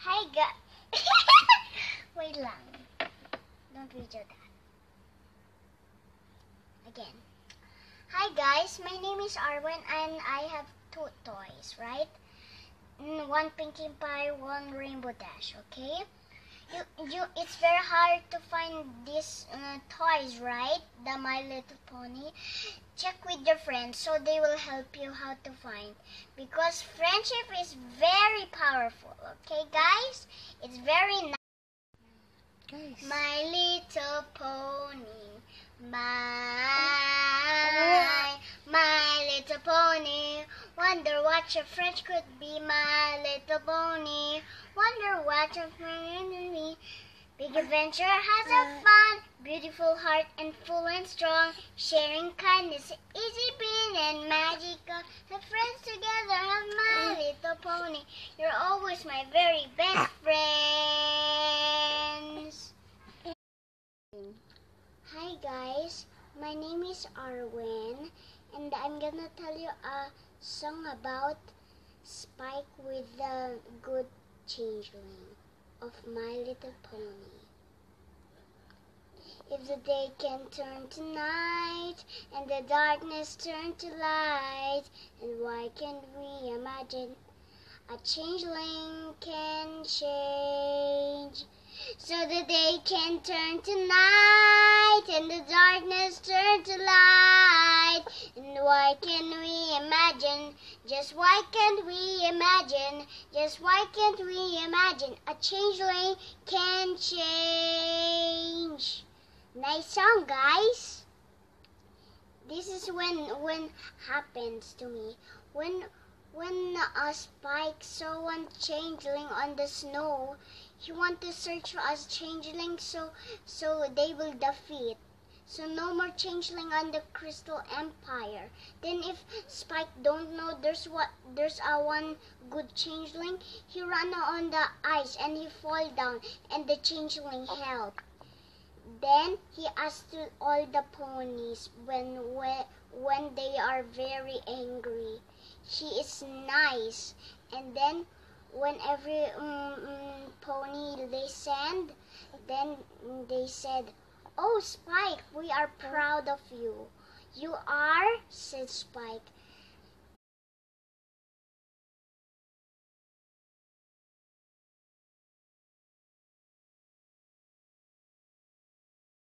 Hi guys. Wait lang. Don't video that. Again. Hi guys, my name is Ahrwen and I have two toys, right? One Pinkie Pie, one Rainbow Dash, okay? You, you, it's very hard to find these uh, toys, right? The My Little Pony. Check with your friends so they will help you how to find. Because friendship is very powerful, okay, guys? It's very nice. Guys. My little pony, my, my little pony. Wonder what your friend could be, my little pony. Wonder what your friend could be. Big adventure has a fun, beautiful heart and full and strong. Sharing kindness, easy being and magical. Uh, the friends together have my little pony. You're always my very best friends. Hi guys, my name is Ahrwen and I'm gonna tell you a song about Spike with the good changeling of My Little Pony. If the day can turn to night and the darkness turn to light, and why can't we imagine a changeling can change? So the day can turn to night and the darkness turn to light. And why can't we imagine? Just why can't we imagine? Just why can't we imagine a changeling can change? Nice song, guys. This is when when happens to me when when a spike saw one changeling on the snow he want to search for us changeling so so they will defeat so no more changeling on the crystal empire. Then if spike don't know there's what there's a one good changeling. He run on the ice and he fall down and the changeling help. Then he asked to all the ponies when when, when they are very angry. She is nice. And then when every um, um, pony listened then they said oh spike we are oh. proud of you. You are said spike